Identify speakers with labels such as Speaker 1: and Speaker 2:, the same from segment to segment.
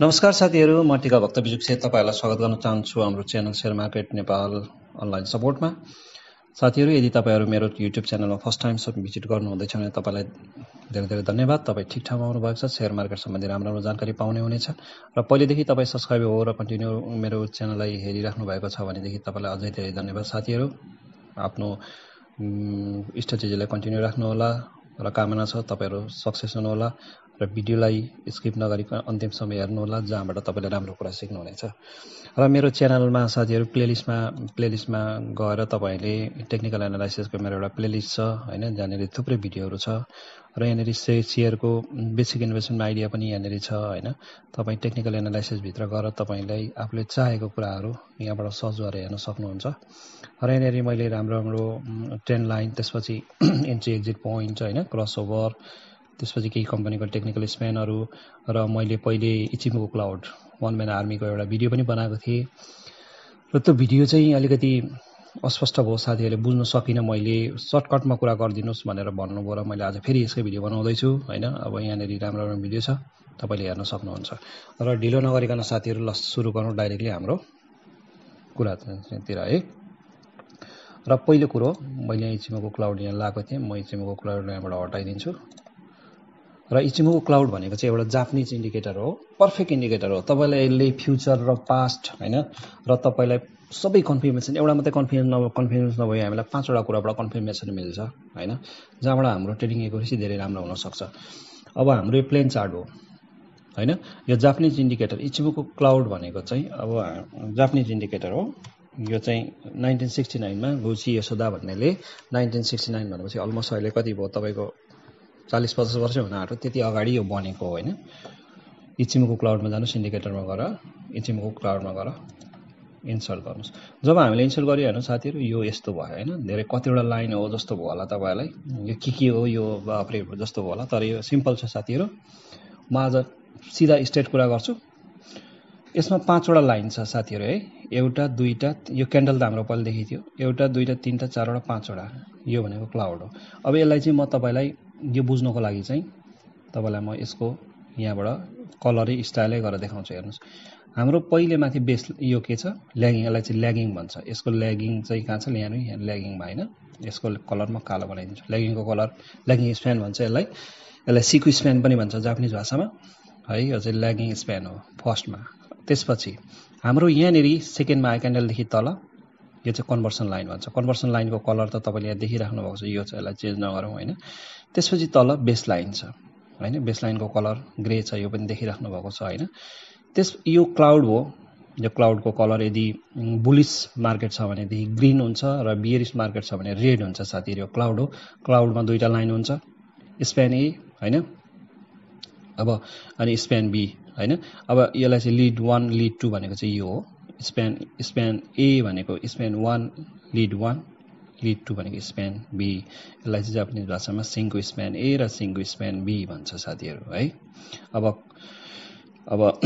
Speaker 1: नमस्कार साथीहरू म टिका भक्त बिजुक्से तपाईँहरूलाई स्वागत गर्न चाहन्छु हाम्रो channel share market Nepal online सपोर्टमा। साथीहरू यदि तपाईँहरू मेरो युट्युब च्यानलमा फर्स्ट टाइम सब भिजिट गर्नुहुँदैछ भने तपाईँलाई धेरै धेरै धन्यवाद। तपाईँ ठिक ठाउँमा आउनुभएको छ सेयर मार्केट सम्बन्धी राम्रो राम्रो जानकारी पाउने हुनेछ। र पहिलेदेखि तपाईँ सब्सक्राइब हो र कन्टिन्यू मेरो च्यानललाई हेरिराख्नु भएको छ भनेदेखि तपाईँलाई अझै धेरै धन्यवाद साथीहरू। आफ्नो स्ट्रेटेजीलाई कन्टिन्यू राख्नुहोला र कामना छ तपाईँहरू सक्सेस हुनुहोला र भिडियोलाई स्किप नगरिकन अन्तिमसम्म हेर्नुहोला जहाँबाट तपाईँले राम्रो कुरा सिक्नुहुनेछ। र मेरो च्यानलमा साथीहरू प्लेलिस्टमा प्लेलिस्टमा गएर तपाईँले टेक्निकल एनालाइसिसको मेरो एउटा प्लेलिस्ट छ होइन जहाँनिर थुप्रै भिडियोहरू छ। र यहाँनिर से सेयरको बेसिक इन्भेस्टमेन्ट आइडिया पनि यहाँनिर छ होइन। तपाईँ टेक्निकल एनालाइसिसभित्र गएर तपाईँलाई आफूले चाहेको कुराहरू यहाँबाट सर्च गरेर हेर्न सक्नुहुन्छ। र यहाँनिर मैले राम्रो राम्रो ट्रेन लाइन त्यसपछि इन्ट्री एक्जिट पोइन्ट होइन क्रस ओभर त्यसपछि केही कम्पनीको टेक्निकल स्प्यानहरू र मैले पहिले इचिमोको क्लाउड वान म्यान आर्मीको एउटा भिडियो पनि बनाएको थिएँ। र त्यो भिडियो चाहिँ अलिकति अस्पष्ट भयो साथीहरूले बुझ्न सकिनँ मैले सर्टकटमा कुरा गरिदिनुहोस् भनेर भन्नुभयो र मैले आज फेरि यसकै भिडियो बनाउँदैछु होइन? अब यहाँनिर राम्रो राम्रो भिडियो छ तपाईँले हेर्न सक्नुहुन्छ। र ढिलो नगरिकन साथीहरू ल सुरु गरौँ डाइरेक्टली हाम्रो कुरातिर है? र पहिलो कुरो मैले इचिमोको क्लाउड यहाँ लगाएको थिएँ। म इचिमोको क्लाउड यहाँबाट हटाइदिन्छु। र इचिमोको क्लाउड भनेको चाहिँ एउटा जापानिज इन्डिकेटर हो। पर्फेक्ट इन्डिकेटर हो। तपाईँलाई यसले फ्युचर र पास्ट होइन? र तपाईँलाई सबै कन्फर्मेसन एउटा मात्रै कन्फिडेन्स नभए कन्फिडेन्स नभए हामीलाई पाँचवटा कुराबाट कन्फर्मेसन मिल्छ होइन? जहाँबाट हाम्रो ट्रेडिङ एकुरेसी धेरै राम्रो हुनसक्छ अब हाम्रो यो प्लेन चार्ट हो होइन? यो जापानिज इन्डिकेटर इचिमोको क्लाउड भनेको चाहिँ अब जापानिज इन्डिकेटर हो। यो चाहिँ नाइन्टिन सिक्सटी नाइनमा गुची यसोदा भन्नेले नाइन्टिन सिक्सटी नाइन भनेपछि अलमोस्ट अहिले कति भयो तपाईँको चालिस पचास वर्ष हुन आँट्यो त्यति अगाडि यो बनेको होइन? इचिमोको क्लाउडमा जानुहोस् इन्डिकेटरमा गएर इचिमोको क्लाउडमा गएर इन्सर्ट गर्नुहोस्। जब हामीले इन्सर्ट गरिहाल्नु साथीहरू यो यस्तो भयो होइन? धेरै कतिवटा लाइन हो जस्तो भयो होला तपाईँहरूलाई यो के के हो यो बाफ्रे जस्तो भयो होला। तर यो सिम्पल छ साथीहरू। म आज सिधा स्ट्रेट कुरा गर्छु। यसमा पाँचवटा लाइन छ साथीहरू है। एउटा दुईवटा यो क्यान्डल त हाम्रो पहिलेदेखि थियो एउटा दुईवटा तिनवटा चारवटा पाँचवटा यो भनेको क्लाउड हो। अब यसलाई चाहिँ म तपाईँलाई यो बुझ्नको लागि चाहिँ तपाईँलाई म यसको यहाँबाट कलरै स्टाइलै गरेर देखाउँछु हेर्नुहोस्। हाम्रो पहिले माथि बेस यो के छ? ल्यागिङ यसलाई चाहिँ ल्यागिङ भन्छ। यसको ल्यागिङ चाहिँ कहाँ छ? यहाँ ल्यागिङमा होइन यसको कलर म कालो बनाइदिन्छु। ल्यागिङको कलर ल्यागिङ स्प्यान भन्छ यसलाई। यसलाई सिकु स्प्यान पनि भन्छ जापानिज भाषामा। है यो चाहिँ ल्यागिङ स्प्यान हो फर्स्टमा त्यसपछि हाम्रो यहाँनिर सेकेन्डमा आयो क्यान्डलदेखि तल यो चाहिँ कन्भर्सन लाइन भन्छ। कन्भर्सन लाइनको कलर त तपाईँले यहाँ देखिराख्नु भएको छ यो चाहिँ यसलाई चेन्ज नगरौँ होइन? त्यसपछि तल बेस लाइन छ होइन? बेस लाइनको कलर ग्रे छ यो पनि देखिराख्नु भएको छ होइन? त्यस यो क्लाउड हो। यो क्लाउडको कलर यदि बुलिस मार्केट छ भनेदेखि ग्रिन हुन्छ र बियरिस मार्केट छ भने रेड हुन्छ साथीहरू यो क्लाउड हो। क्लाउडमा दुईवटा लाइन हुन्छ। स्पेन ए होइन? अब अनि स्पेन बी होइन? अब यसलाई चाहिँ लिड वान लिड टू भनेको चाहिँ यो हो। स्पेन स्पेन ए भनेको span one lead one lead two भनेको स्पेन बी यसलाई चाहिँ जापानिज भाषामा सिङ्गो स्पेन ए र सिङ्गो स्पेन बी भन्छ साथीहरू है? अब अब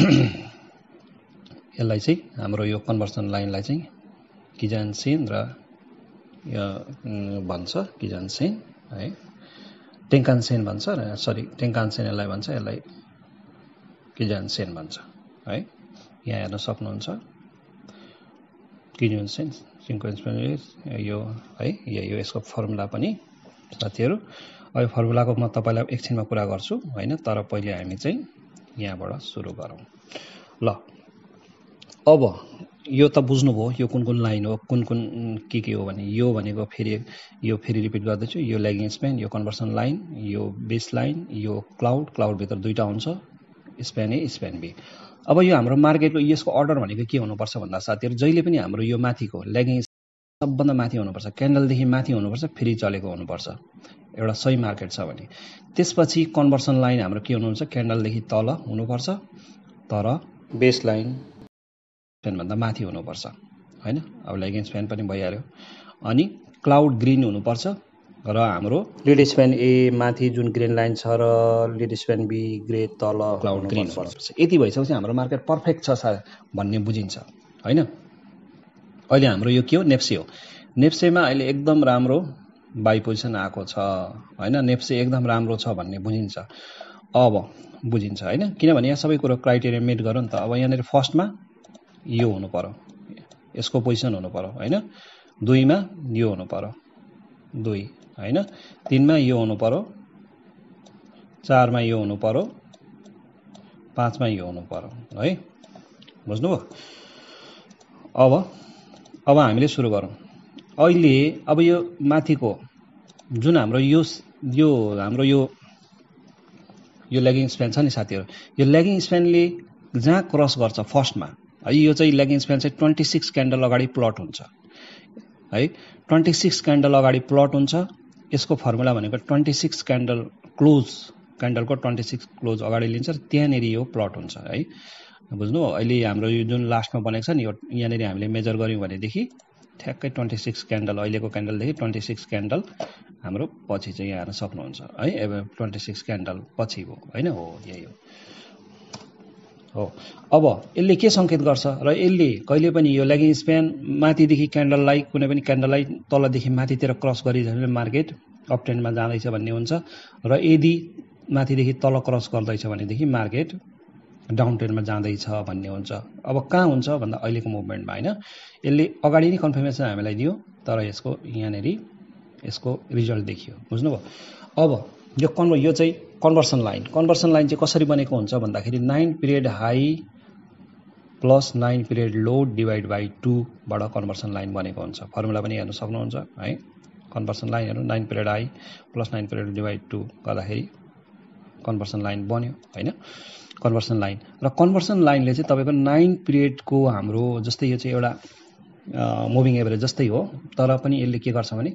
Speaker 1: यसलाई चाहिँ हाम्रो यो कन्भर्सन लाइनलाई चाहिँ किजान सेन र भन्छ किजान सेन है? टेङ्कान सेन भन्छ र सरी टेङ्कान सेन यसलाई भन्छ यसलाई किजान सेन भन्छ है? यहाँ हेर्न सक्नुहुन्छ। किजान सेन सिक्वेन्स पनि यो है यो यसको फर्मुला पनि साथीहरू। अब फर्मुलाको म तपाईँलाई एकछिनमा कुरा गर्छु होइन? तर पहिले हामी चाहिँ यहाँबाट सुरु गरौँ। ल अब यो त बुझ्नुभयो यो कुन कुन लाइन हो कुन कुन के के हो भने यो भनेको फेरि यो फेरि रिपिट गर्दैछु यो ल्यागिङ स्पेन यो कन्भर्सन लाइन यो बेस लाइन यो क्लाउड क्लाउडभित्र दुईवटा हुन्छ स्पेन ए स्पेन बी। अब यो हाम्रो मार्केटको यसको अर्डर भनेको के हुनुपर्छ भन्दा साथीहरू जहिले पनि हाम्रो यो माथिको लेगिङ सबभन्दा माथि हुनुपर्छ क्यान्डलदेखि माथि हुनुपर्छ फेरि चलेको हुनुपर्छ। एउटा सही मार्केट छ भने। त्यसपछि कन्भर्सन लाइन हाम्रो के हुनुहुन्छ? क्यान्डलदेखि तल हुनुपर्छ तर बेस लाइन। फ्यानभन्दा माथि हुनुपर्छ। होइन? अब लेगिन्स फ्यान पनि भइहाल्यो। अनि क्लाउड ग्रिन हुनुपर्छ र हाम्रो लिड स्प्यान ए माथि जुन ग्रिन लाइन छ र लिड स्प्यान बी ग्रे तल क्लाउड ग्रिन पर्छ यति भइसकेपछि हाम्रो मार्केट पर्फेक्ट छ सा भन्ने बुझिन्छ। होइन? अहिले हाम्रो यो के हो? नेप्से हो। नेप्सेमा अहिले एकदम राम्रो बाई पोजिसन आएको छ। होइन? नेप्से एकदम राम्रो छ भन्ने बुझिन्छ। अब बुझिन्छ। होइन? किनभने यहाँ सबै कुरो क्राइटेरिया मिट गरौँ नि त। अब यहाँनिर फर्स्टमा यो हुनु पऱ्यो यसको पोजिसन हुनु पऱ्यो होइन? दुईमा यो हुनु पऱ्यो दुई होइन? तिनमा यो हुनु पऱ्यो चारमा यो हुनु पऱ्यो पाँचमा यो हुनु पऱ्यो है? बुझ्नुभयो? अब अब हामीले सुरु गरौँ। अहिले अब यो माथिको जुन हाम्रो यो यो हाम्रो यो यो लेगिङ स्प्यान छ नि साथीहरू। यो लेगिङ स्प्यानले जहाँ क्रस गर्छ फर्स्टमा है। यो चाहिँ लेगिङ स्प्यान चाहिँ ट्वेन्टी सिक्स क्यान्डल अगाडि प्लट हुन्छ। है ट्वेन्टी सिक्स क्यान्डल अगाडि प्लट हुन्छ। यसको फर्मुला भनेको ट्वेन्टी सिक्स क्यान्डल क्लोज क्यान्डलको ट्वेन्टी सिक्स क्लोज अगाडि लिन्छ र त्यहाँनिर यो प्लट हुन्छ है। बुझ्नु? अहिले हाम्रो यो जुन लास्टमा बनेको छ नि यो यहाँनिर हामीले मेजर गऱ्यौँ भनेदेखि ठ्याक्कै ट्वेन्टी सिक्स क्यान्डल अहिलेको क्यान्डलदेखि ट्वेन्टी सिक्स क्यान्डल हाम्रो पछि चाहिँ यहाँ सक्नुहुन्छ है। ट्वेन्टी सिक्स क्यान्डल पछि हो होइन? हो यही हो। हो। अब यसले के सङ्केत गर्छ? र यसले कहिले पनि यो लेगिङ स्प्यान माथिदेखि क्यान्डललाई कुनै पनि क्यान्डललाई तलदेखि माथितिर क्रस गरिन्छ भने मार्केट अपट्रेन्डमा जाँदैछ भन्ने हुन्छ। र यदि माथिदेखि तल क्रस गर्दैछ भनेदेखि मार्केट डाउन ट्रेन्डमा जाँदैछ भन्ने हुन्छ। अब कहाँ हुन्छ भन्दा अहिलेको मुभमेन्टमा होइन? यसले अगाडि नै कन्फर्मेसन हामीलाई दियो तर यसको यहाँनिर यसको रिजल्ट देखियो। बुझ्नुभयो? अब यो कन्भ यो चाहिँ कन्भर्सन लाइन कन्भर्सन लाइन चाहिँ कसरी बनेको हुन्छ भन्दाखेरि nine period high plus nine period low divide by टूबाट conversion line बनेको हुन्छ। फर्मुला पनि हेर्न सक्नुहुन्छ है। कन्भर्सन लाइनहरू nine period high plus nine period divide two गर्दाखेरि कन्भर्सन लाइन बन्यो होइन। कन्भर्सन लाइन र कन्भर्सन लाइनले चाहिँ तपाईँको नाइन पिरियडको हाम्रो जस्तै यो चाहिँ एउटा मुभिङ एभरेज जस्तै हो। तर पनि यसले के गर्छ भने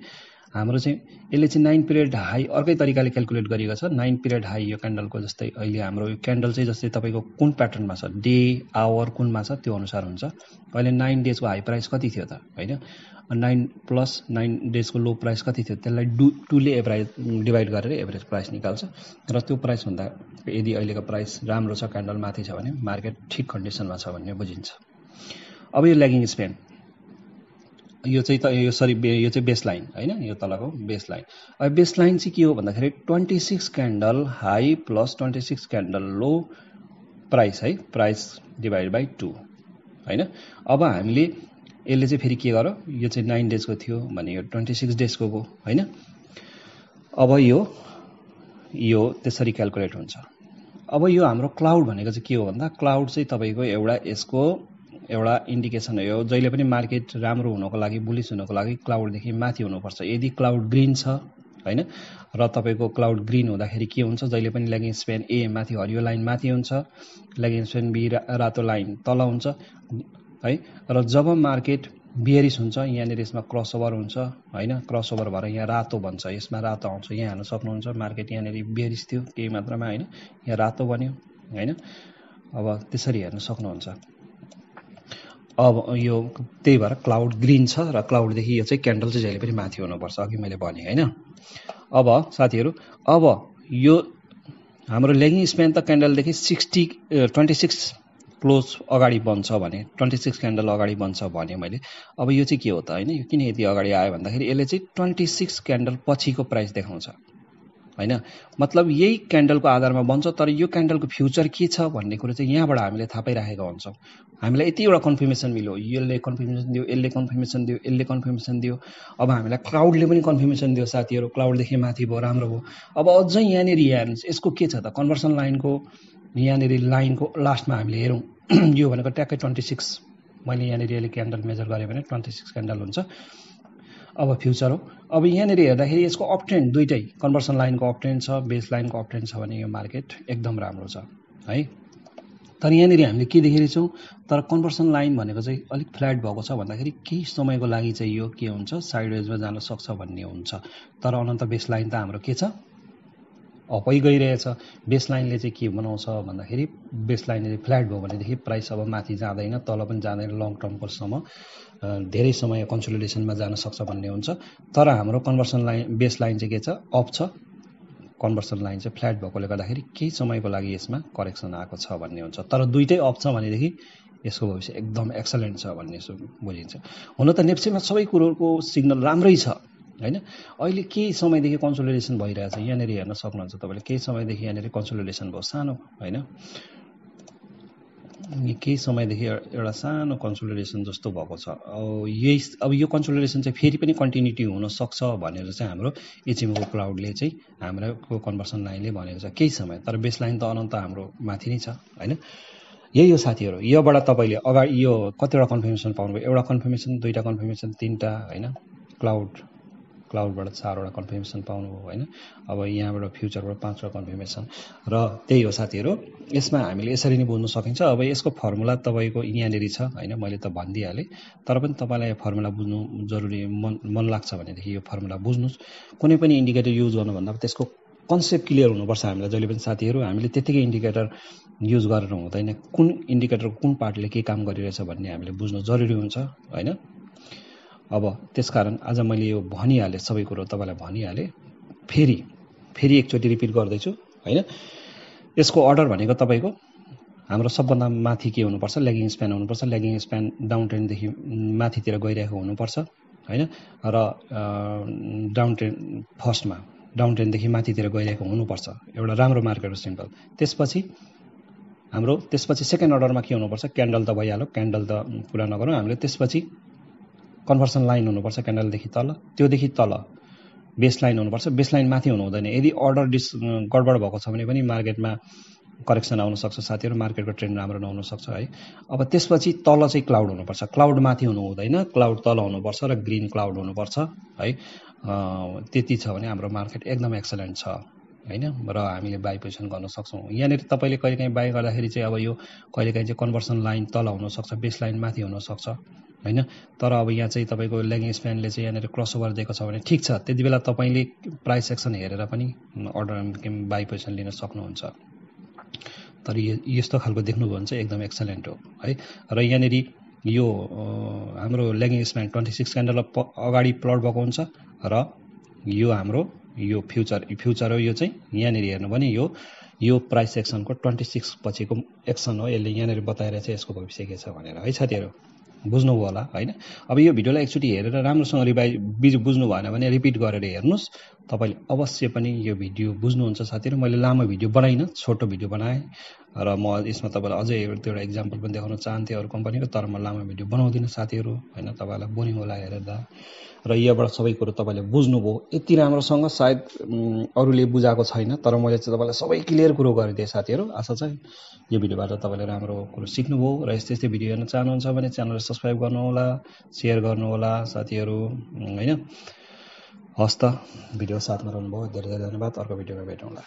Speaker 1: हाम्रो चाहिँ यसले चाहिँ नाइन पिरियड हाई अर्कै तरिकाले क्यालकुलेट गरिएको छ। नाइन पिरियड हाई यो क्यान्डलको जस्तै अहिले हाम्रो यो क्यान्डल चाहिँ जस्तै तपाईँको कुन प्याटर्नमा छ? डे आवर कुनमा छ त्यो अनुसार हुन्छ। अहिले नाइन डेजको हाई प्राइस कति थियो त? होइन? नाइन प्लस नाइन डेजको लो प्राइस कति थियो? त्यसलाई डु टूले एभरेज डिभाइड गरेर एभरेज प्राइस निकाल्छ। र त्यो प्राइसभन्दा यदि अहिलेको प्राइस राम्रो छ क्यान्डल माथि छ भने मार्केट ठिक कन्डिसनमा छ भन्ने बुझिन्छ। अब यो ल्यागिङ स्पेन। यो चाहिँ त यो सरी यो चाहिँ बेस लाइन होइन? यो तलको बेस लाइन अब बेस लाइन चाहिँ के हो भन्दाखेरि twenty six candle high plus twenty six candle low price है? प्राइस डिभाइड बाई टू होइन? अब हामीले यसले चाहिँ फेरि के गर यो चाहिँ नाइन डेजको थियो भने यो ट्वेन्टी सिक्स डेजको हो होइन? अब यो यो त्यसरी क्यालकुलेट हुन्छ। अब यो हाम्रो क्लाउड भनेको चाहिँ के हो भन्दा क्लाउड चाहिँ तपाईँको एउटा यसको एउटा इन्डिकेसन हो। जहिले पनि मार्केट राम्रो हुनको लागि बुलिस हुनको लागि क्लाउडदेखि माथि हुनुपर्छ। यदि क्लाउड ग्रिन छ होइन र तपाईँको क्लाउड ग्रिन हुँदाखेरि के हुन्छ? जहिले पनि लेगिङ स्पेन ए माथि हरियो लाइन माथि हुन्छ। लेगिङ स्पेन बी रातो लाइन तल हुन्छ। है र जब मार्केट बियरिस हुन्छ यहाँनिर यसमा क्रस ओभर हुन्छ होइन क्रस ओभर भएर यहाँ रातो भन्छ यसमा रातो आउँछ यहाँ हेर्न सक्नुहुन्छ। मार्केट यहाँनिर बियरिस थियो केही मात्रामा होइन यहाँ रातो बन्यो होइन। अब त्यसरी हेर्न सक्नुहुन्छ। अब यो त्यही भएर क्लाउड ग्रिन छ र क्लाउडदेखि यो चाहिँ क्यान्डल चाहिँ जहिले पनि माथि हुनुपर्छ अघि मैले भनेँ होइन। अब साथीहरू अब यो हाम्रो लेगिङ स्पेन त क्यान्डलदेखि सिक्सटी ट्वेन्टी सिक्स क्लोज अगाडि बन्छ भने ट्वेन्टी सिक्स क्यान्डल अगाडि बन्छ भने मैले अब यो चाहिँ के हो त होइन यो किन यति अगाडि आयो भन्दाखेरि यसले चाहिँ ट्वेन्टी सिक्स क्यान्डल पछिको प्राइस देखाउँछ। होइन? मतलब यही क्यान्डलको आधारमा बन्छ तर यो क्यान्डलको फ्युचर के छ भन्ने कुरो चाहिँ यहाँबाट हामीले थाहा पाइराखेका हुन्छौँ। हामीलाई यति एउटा कन्फर्मेसन मिल्यो। यसले कन्फर्मेसन दियो यसले कन्फर्मेसन दियो यसले कन्फर्मेसन दियो। अब हामीलाई क्लाउडले पनि कन्फर्मेसन दियो साथीहरू। क्लाउडदेखि माथि भयो राम्रो भयो। अब अझै यहाँनिर हेर्नुहोस् यसको के छ त? कन्भर्सन लाइनको यहाँनिर लाइनको लास्टमा हामीले हेरौँ। यो भनेको ट्याक्कै ट्वेन्टी सिक्स मैले यहाँनिर यसले क्यान्डल मेजर गरेँ भने ट्वेन्टी सिक्स क्यान्डल हुन्छ। अब फ्युचर हो अब यहाँनिर हेर्दाखेरि यसको अपट्रेन्ड दुइटै कन्भर्सन लाइनको अपट्रेन्ड छ बेस लाइनको अपट्रेन्ड छ भने यो मार्केट एकदम राम्रो छ है? तर यहाँनिर हामीले के देखिरहेछौँ तर कन्भर्सन लाइन भनेको चाहिँ अलिक फ्ल्याट भएको छ भन्दाखेरि केही समयको लागि चाहिँ यो के हुन्छ? साइडवेजमा जान सक्छ भन्ने हुन्छ। तर अनन्त बेस लाइन त हाम्रो के छ? अपै गइरहेछ बेस लाइनले चाहिँ के बनाउँछ भन्दाखेरि बेस लाइनले फ्ल्याट भयो भनेदेखि प्राइस अब माथि जाँदैन तल पनि जाँदैन लङ टर्मकोसम्म धेरै समय कन्सोलिडेसनमा जान सक्छ भन्ने हुन्छ। तर हाम्रो कन्भर्सन लाइन बेस लाइन चाहिँ के छ? अप छ। कन्भर्सन लाइन चाहिँ फ्ल्याट भएकोले गर्दाखेरि केही समयको लागि यसमा करेक्सन आएको छ भन्ने हुन्छ। तर दुइटै अप छ भनेदेखि यसको भविष्य एकदम एक्सलेन्ट छ भन्ने बुझिन्छ हुन त नेप्सेमा सबै कुरोको सिग्नल राम्रै छ। होइन? अहिले केही समयदेखि कन्सोलिडेसन भइरहेछ। यहाँनिर हेर्न सक्नुहुन्छ तपाईँले। केही समयदेखि यहाँनिर कन्सोलिडेसन भयो। सानो होइन? केही समयदेखि एउटा सानो कन्सोलिडेसन जस्तो भएको छ। यही अब यो कन्सोलिडेसन चाहिँ फेरि पनि कन्टिन्युटी हुनसक्छ भनेर चाहिँ हाम्रो एचएमओ क्लाउडले चाहिँ हाम्रो कन्भर्सन लाइनले भनेको छ केही समय। तर बेस लाइन त अनन्त हाम्रो माथि नै छ होइन? यही हो साथीहरू। योबाट तपाईँले अगाडि यो कतिवटा कन्फर्मेसन पाउनुभयो? एउटा कन्फर्मेसन दुईवटा कन्फर्मेसन तिनवटा होइन? क्लाउड क्लाउडबाट चारवटा कन्फर्मेसन पाउनुभयो होइन? अब यहाँबाट फ्युचरबाट पाँचवटा कन्फर्मेसन र त्यही हो साथीहरू यसमा हामीले यसरी नै बुझ्नु सकिन्छ। अब यसको फर्मुला तपाईँको यहाँनिर छ होइन? मैले त भनिदिइहालेँ। तर पनि तपाईँलाई फर्मुला बुझ्नु जरुरी मन मन लाग्छ भनेदेखि यो फर्मुला बुझ्नुहोस्। कुनै पनि इन्डिकेटर युज गर्नुभन्दा त्यसको कन्सेप्ट क्लियर हुनुपर्छ हामीलाई। जहिले पनि साथीहरू हामीले त्यत्तिकै इन्डिकेटर युज गरेर हुँदैन। कुन इन्डिकेटरको कुन पार्टले के काम गरिरहेछ भन्ने हामीले बुझ्नु जरुरी हुन्छ होइन? अब त्यसकारण आज मैले यो भनिहालेँ सबै कुरो तपाईँलाई भनिहालेँ। फेरि फेरि एकचोटि रिपिट गर्दैछु होइन? यसको अर्डर भनेको तपाईँको हाम्रो सबभन्दा माथि के हुनुपर्छ? लेगिङ स्प्यान हुनुपर्छ। लेगिङ स्प्यान डाउन ट्रेनदेखि माथितिर गइरहेको हुनुपर्छ होइन? र डाउन ट्रेन फर्स्टमा डाउन ट्रेनदेखि माथितिर गइरहेको हुनुपर्छ। एउटा राम्रो मार्केट सिम्पल। त्यसपछि हाम्रो त्यसपछि सेकेन्ड अर्डरमा के हुनुपर्छ? क्यान्डल त भइहाल्यो। क्यान्डल त पुरा नगरौँ हामीले। त्यसपछि कन्भर्सन लाइन हुनुपर्छ क्यान्डलदेखि तल। त्योदेखि तल। बेस लाइन हुनुपर्छ। बेस लाइन माथि हुनु हुँदैन यदि अर्डर डिस गडबड भएको छ भने पनि मार्केटमा करेक्सन आउन सक्छ। साथीहरू मार्केटको ट्रेन्ड राम्रो नहुन सक्छ है। अब त्यसपछि तल चाहिँ क्लाउड हुनुपर्छ। क्लाउड माथि हुनु हुँदैन क्लाउड तल हुनुपर्छ र ग्रिन क्लाउड हुनुपर्छ है। त्यति छ भने हाम्रो मार्केट एकदम एक्सलेन्ट छ। होइन? र हामीले बाई पोजिसन गर्न सक्छौँ। यहाँनिर तपाईँले कहिलेकाहीँ बाई गर्दाखेरि चाहिँ अब यो कहिलेकाहीँ चाहिँ कन्भर्सन लाइन तल हुनसक्छ बेस लाइन माथि हुनसक्छ होइन? तर अब यहाँ चाहिँ तपाईँको लेगिङ स्प्यानले चाहिँ यहाँनिर क्रस ओभर दिएको छ भने ठिक छ। त्यति बेला तपाईँले प्राइस सेक्सन हेरेर पनि अर्डर बाई पोजिसन लिन सक्नुहुन्छ। तर यस्तो खालको देख्नुभयो भने चाहिँ एकदम एक्सलेन्ट हो है? र यहाँनिर यो हाम्रो lagging span twenty six candle अगाडि प्लट भएको हुन्छ र यो हाम्रो यो फ्युचर फ्युचर हो यो चाहिँ। यहाँनिर हेर्नु भने यो यो प्राइस सेक्सनको ट्वेन्टी सिक्स पछिको एक्सन हो। यसले यहाँनिर बताएर चाहिँ यसको भविष्य के छ भनेर। है साथीहरू बुझ्नुभयो होला होइन? अब यो भिडियोलाई एकचोटि हेरेर राम्रोसँग रिभाइ बिज बुझ्नु भएन भने रिपिट गरेर हेर्नुहोस्। तपाईँले अवश्य पनि यो भिडियो बुझ्नुहुन्छ साथीहरू। मैले लामो भिडियो बनाइनँ छोटो भिडियो बनाएँ र म यसमा तपाईँलाई अझै एउटा इक्जाम्पल पनि देखाउन चाहन्थेँ अरू कम्पनीको तर म लामो भिडियो बनाउँदिनँ साथीहरू होइन? तपाईँलाई बोरिङ होला हेरेर र यहाँबाट सबै कुरो तपाईँले बुझ्नुभयो। यति राम्रोसँग सायद अरूले बुझाएको छैन तर मैले चाहिँ तपाईँलाई सबै क्लियर कुरो गरिदिएँ साथीहरू। आशा छ यो भिडियोबाट तपाईँले राम्रो कुरो सिक्नुभयो र यस्तै यस्तै भिडियो हेर्न चाहनुहुन्छ भने च्यानललाई सब्सक्राइब गर्नुहोला सेयर गर्नुहोला साथीहरू होइन? हस् त भिडियो साथमा रहनुभयो धेरै धेरै धन्यवाद अर्को भिडियोमा भेटौँला